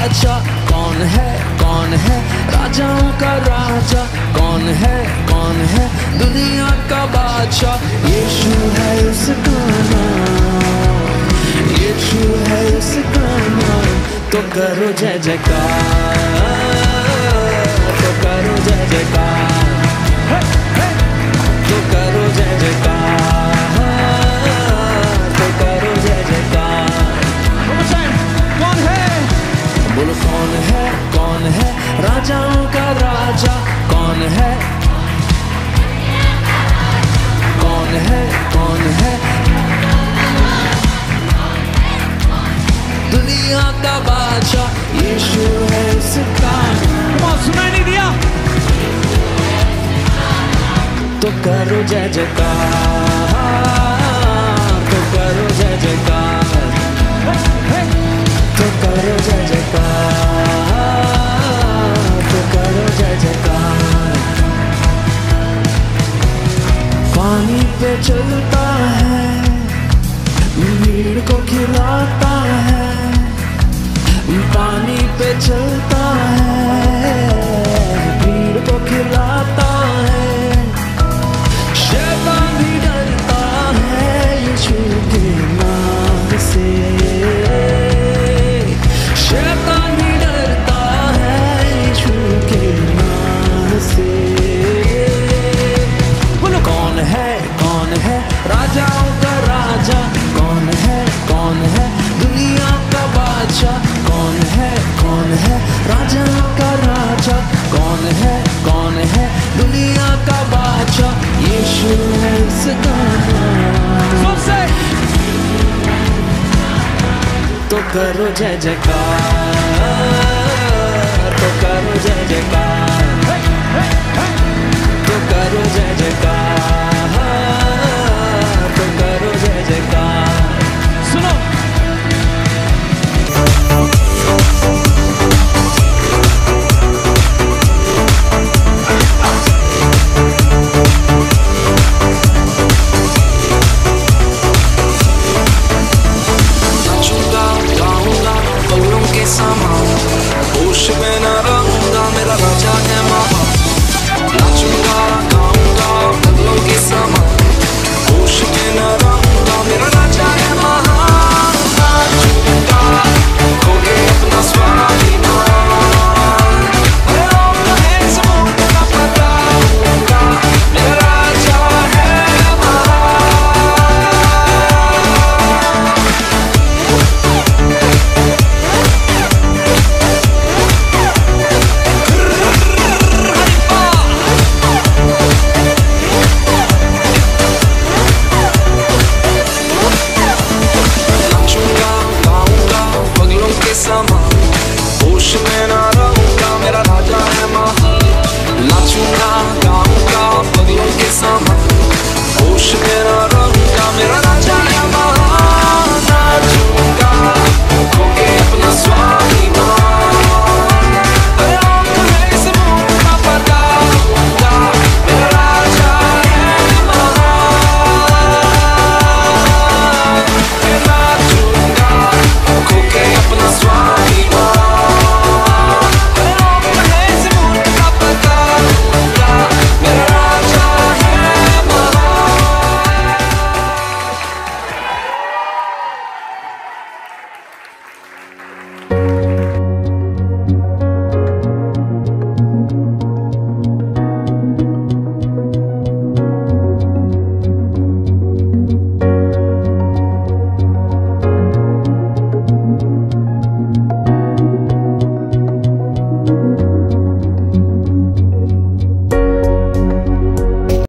बादशाह कौन है कौन है? राजाओं का राजा, कौन है कौन है? दुनिया का बादशाह, यीशु है उसका नाम। यीशु है उसका नाम। तो करो जय जयकार तो करो जय जयकार। तो करो जय जयकार। राजा कौन है? कौन है? कौन है? दुनिया का बादशाह यीशु है इसका। सुना सुनाई नहीं दिया। तो करो जय जयकार। चलता है भीड़ को खिलाता है, पानी पे चलता है भीड़ को खिलाता है। शैतान भी डरता है यीशु के नाम से। शैतान भी डरता है यीशु के कौन है कौन है? राजाओं का राजा। कौन है? कौन है? दुनिया का बादशाह। कौन है? कौन है? राजाओं का राजा। कौन है? कौन है? दुनिया का बादशाह। यीशु है इसका सबसे तो करो जय जयकार। तो करो जय जयकार।